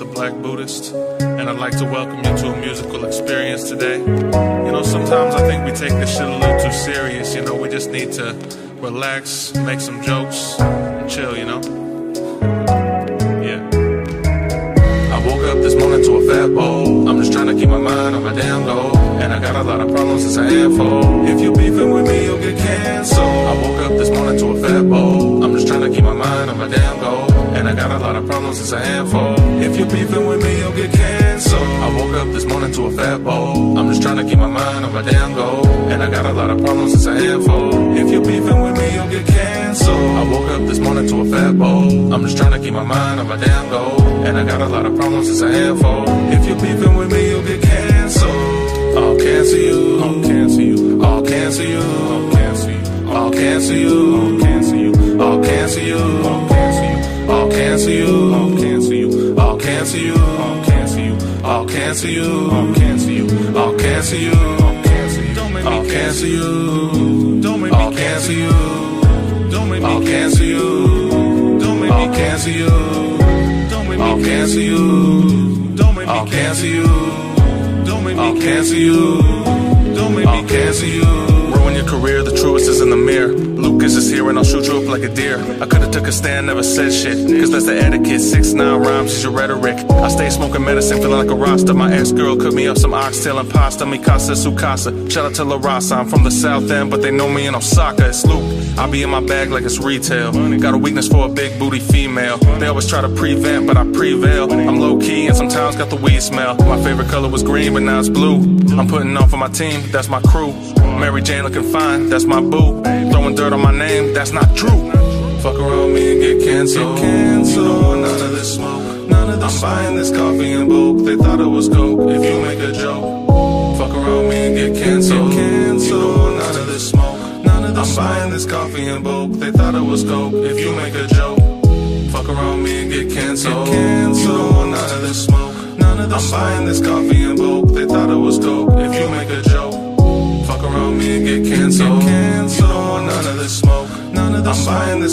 the Black Buddhist, and I'd like to welcome you to a musical experience today. You know, sometimes I think we take this shit a little too serious. You know, we just need to relax, make some jokes, and chill, you know? Yeah. I woke up this morning to a fat bowl. I'm just trying to keep my mind on my damn goal. And I got a lot of problems, it's a handful. If you beefing with me, you'll get canceled. I woke up this morning to a fat bowl. I'm just trying to keep my mind on my damn goal. Got a lot of problems, it's a handful. If you're beefing with me, you'll get canceled. I woke up this morning to a fat bowl. I'm just trying to keep my mind on my damn goal. And I got a lot of problems, it's a handful. If you're beefing with me, you'll get canceled. I woke up this morning to a fat bowl. I'm just trying to keep my mind on my damn goal. And I got a lot of problems, it's a handful. If you're beefing with me, you'll get canceled. I'll cancel you. I'll cancel you. I'll cancel you. I'll cancel you. I'll cancel you. I'll cancel you. I'll cancel you. I'll cancel you. I'll cancel you. I'll cancel you. I'll cancel you. I'll cancel you. I'll cancel you. I'll cancel you. I'll cancel you. Don't make me cancel you. Don't make me cancel you. Don't make me cancel you. Don't make me cancel you. Don't make me cancel you. Don't make me cancel you. Don't make me cancel you. Don't make me cancel you. Ruin your career, the truest is in the mirror. Lucas is here and I'll shoot you up like a deer. I could've took a stand, never said shit. Cause that's the etiquette. Six, nine rhymes is your rhetoric. I stay smoking medicine, feeling like a roster. My ex girl cooked me up some oxtail and pasta. Mi casa, su casa. Shout out to La Raza. I'm from the south end, but they know me in Osaka. It's Luke. I be in my bag like it's retail. Got a weakness for a big booty female. They always try to prevent, but I prevail. I'm low key and sometimes got the weed smell. My favorite color was green, but now it's blue. I'm putting on for my team, that's my crew. Mary Jane looking fine, that's my boo. Throwing dirt on my name, that's not true. Fuck around me and get canceled. You don't none of this smoke. None of this I'm buying this coffee in bulk. They thought it was coke. If you make a joke, fuck around me and get canceled. You don't none of this smoke. None of this I'm buying this coffee in bulk. They thought it was coke. If you make a joke, fuck around me and get canceled. You don't none of this smoke. None of this I'm buying this coffee in bulk. They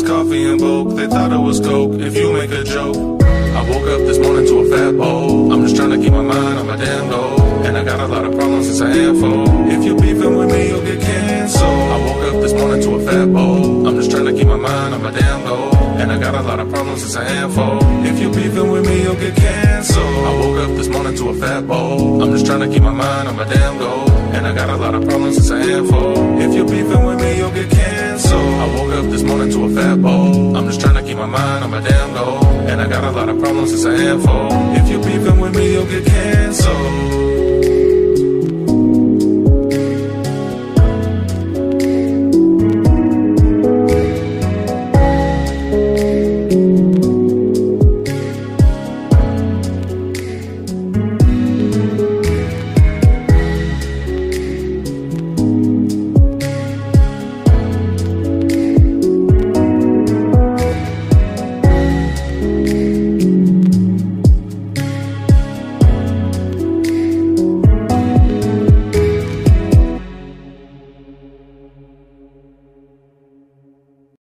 coffee in bulk. They thought it was coke. If you make a joke. I woke up this morning to a fat bowl. I'm just trying to keep my mind on my damn goal. And I got a lot of problems, since it's a handful. If you beefing with me, you'll get canceled. I woke up this morning to a fat bowl. I'm just trying to keep my mind on my damn goal. And I got a lot of problems, since it's a handful. If you beefing with me, you'll get canceled. I woke up this morning to a fat bowl. I'm just trying to keep my mind on my damn goal. And I got a lot of problems, since it's a handful. If you beefing with me, you'll get canceled. I woke up this morning to a fat bowl. I'm just trying to keep my mind on my damn goal. And I got a lot of problems, it's a handful. If you're beefing with me, you'll get canceled.